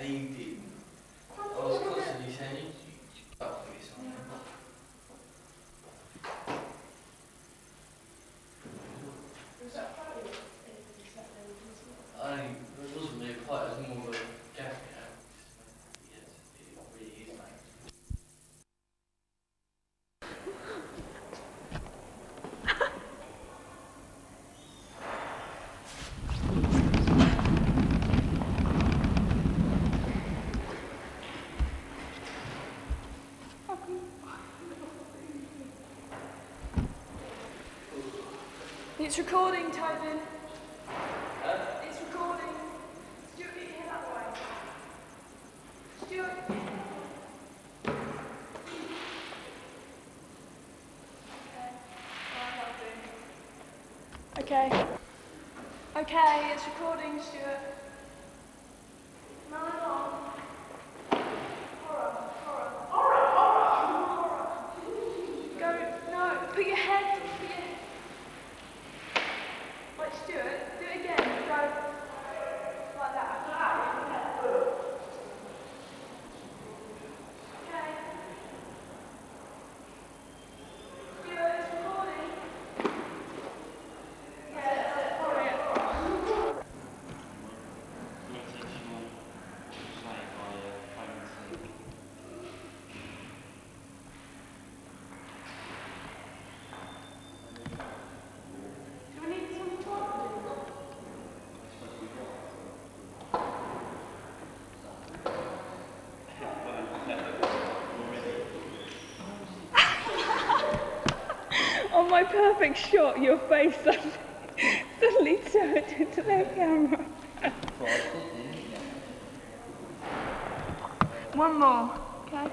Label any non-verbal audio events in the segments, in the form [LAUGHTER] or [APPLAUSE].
em ti. It's recording, Tobin. It's recording. Stuart, get that way. Stuart. Okay. Okay, it's recording, Stuart. My perfect shot, your face [LAUGHS] suddenly, suddenly turned into their camera. One more, okay?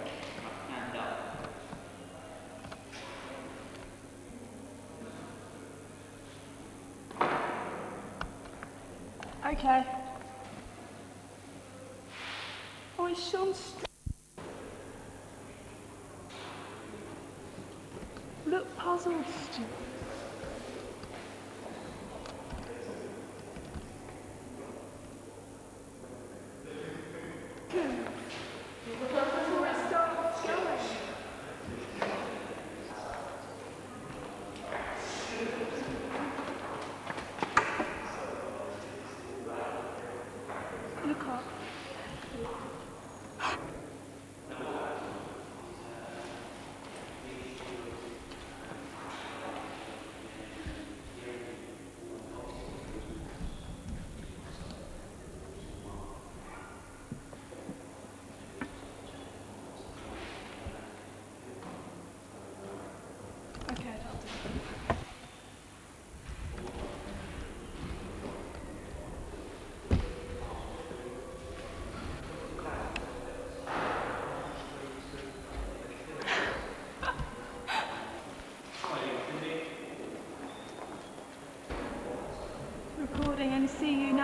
Okay. Oh, it's Sean Look puzzled,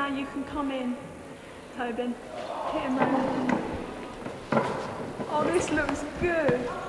now. You can come in, Tobin. Hit him round. Oh, this looks good.